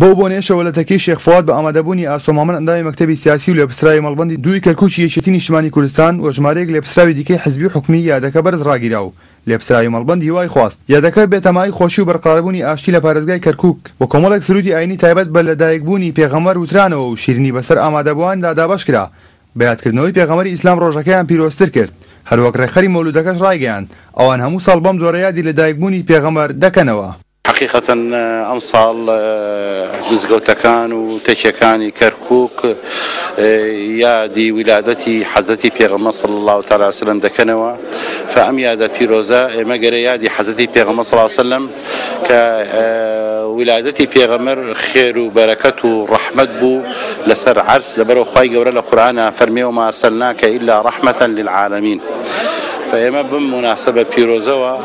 بەو بۆنەیەشەوە لەتەکیەی شێخ فواد بە ئامادەبوونی ئاسۆ مامەند ئەندامی مەکتەبی سیاسی و لێپرسراوی مەڵبەندی دووی کەرکوکی یەکێتی نیشتمانی کوردستان و ژمارەیەک لێپرسراوی دیکەی حزبی و حکومی یادەکە بەرز ڕاگیرا و لێپسراوی مەڵبەند هیوای خواست یادەکە بێتەمای خۆشی و بەرقراربوونی ئاشتی لە پارێزگای کەرکوک و کۆمەڵێک سرودی ئاینی تایبەت بە لەدایکبوونی پێغەمبەر وترانەوە و شیرینی بەسەر ئامادەبووان دا دابەش کرا بە یادکردنەوەی پێغەمبەری ئیسلام ڕۆژەکەیان پیرۆزتر کرد هەروەک ڕێکخەری مەولودەکەش ڕایگەیاند ئەوان هەموو ساڵ بەم جۆرە یادی لەدایکبوونی پێغەمبەر دەکەنەوە. حەقیقەتەن ئەمساڵ مزگەوتەکان و تەکیەکانی کەرکوک یادی ولادەتی حەزرەتی پێغەمبەر صلی اللە و تعالی وسلم دەکەنەوە فە ئەم یادە پیرۆزە ئێمە گەرە یادی حەزرەتی پێغەمبەر صلی اللە و سلم کە ولادەتی پێغەمبەر خێر و بەرەکەت و ڕەحمەت بوو لەسەر عەرز لەبەرەوە خوای گەورە لە قورئانا فەرمیێ و مارسەلناکە ئیلا ڕەحمەتەن للعالمین فە ئێمە بم مناسبە پیرۆزەوە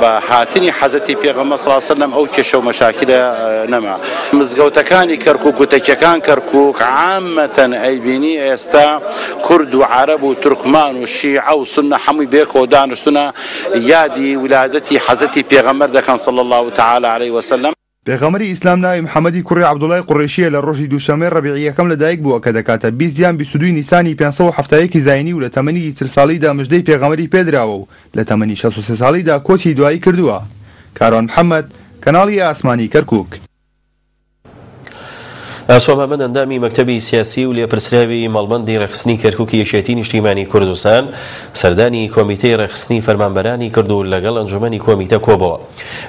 بە هاتنی حەزرەتی پێغەمبەر صلی اللە علیە و سلم ئەو کێشە و مەشاکیلە نەما. مزگەوتەکانی کەرکوک و تەکیەکان کەرکوک عامەتەن ئەیبینی ئێستا کورد و عەرەب و تورکمان و شیعە و سوننە حەمووی بەیەکەوە دانشتونە یادی ولادەتی حەزرەتی پێغەمبەر دەکەن صلی اللە تعالی علیە و سلم. پێغەمبەری ئیسلام ناوی محەمەدی کوڕی عەبدوڵای قوڕەیشییە لە ڕۆژی دووشەممەی ڕەبیعی یەکەم لە دایک بووە کە دەکاتە بیست یان بیست و دووی نیسانی پێنج سەد و حەفتا و یەک زاینی و لە تەمەنیی چل ساڵیدا مژدەی پێغەمبەری پێدراوە و لە تەمەنی شەست و سێ ساڵیدا کۆچی دوایی کردووە کاروان محەمەد، کەناڵی ئاسمانی کەرکووک. ئاسۆ مەمەد ئەندامی مەکتەبی سیاسی و لێپرسراوی مەڵبەندی ڕێکخستنی کەرکوکی یەکێتی نیشتیمانی کوردستان سەردانی کۆمیتەی ڕێکخستنی فەرمانبەرانی کرد و لەگەڵ ئەنجومەنی کۆمیتە کۆبۆوە.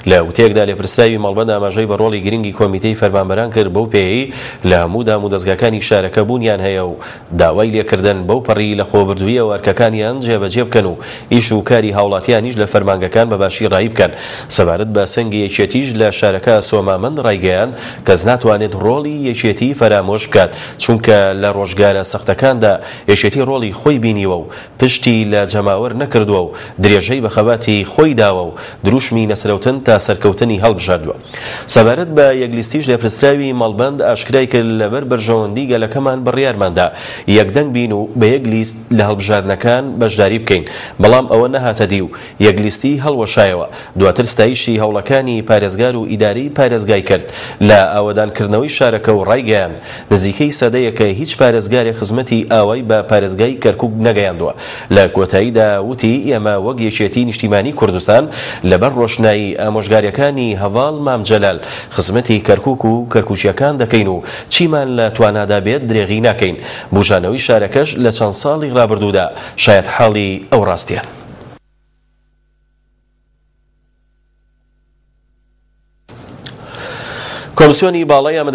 لە وتەیەکدا لێپرسراوی مەڵبەند ئاماژەی بە ڕۆڵی گرنگی کۆمیتەی فەرمانبەران کرد بەو پێیەی لە هەموو دامودەزگاکانی شارەکە بوونیان هەیە و داوای لێکردن بەو پەڕی لەخۆبردوویەوە ئەرکەکانیان جێبەجێ بکەن و ئیش و کاری هاوڵاتیانیش لە فەرمانگەکان بە باشی ڕایی بکەن سەبارەت بە سەنگی یەکێتیش لە شارەکە سۆما مەند ڕایگەیاند کەس ناتوانێت ڕۆڵی یەکێتی فەرامۆش بکات چونکە لە ڕۆژگارە سەختەکاندا یەکێتی ڕۆڵی خۆی بینیوە و پشتی لە جەماوەر نەکردووە و درێژەی بە خەباتی خۆی داوە و دروشمی نەسرەوتن تا سەرکەوتنی هەڵبژاردووە. سەبارەت بە یەک لیستیش لێپرسراوی مەڵبەند ئاشکرایکرد لەبەر بەرژەوەندی گەلەکەمان بڕیارماندا یەکدەنگ بین و بە یەک لیست لە هەڵبژاردنەکان بەشداری بکەین، بەڵام ئەوە نەهاتە دی و یەک لیستی هەڵوەشایەوە، دواتر ستایشی هەوڵەکانی پارێزگار و ئیدارەی پارێزگای کرد لە ئاوەدانکردنەوەی شارەکە و ڕایگەیاند، نزیکەی سەدەیەکە هیچ پارێزگارێک خزمەتی ئاوای بە پارێزگای کەرکوک نەگەیاندووە، لە کۆتاییدا وتی، ئێمە وەک یەکێتی نیشتیمانی کوردستان لەبەر ڕۆشنایی ئامۆژگاریەکانی هەڤاڵ مام جەلال خزمەتی کەرکوک و کەرکوکیەکان دەکەین و چیمان لە توانادا بێت درێغی ناکەین، بوژانەوەی شارەکەش لە چەند ساڵی ڕابردوودا شایەتحاڵی ئەو ڕاستیەن. کۆمسیۆنی باڵای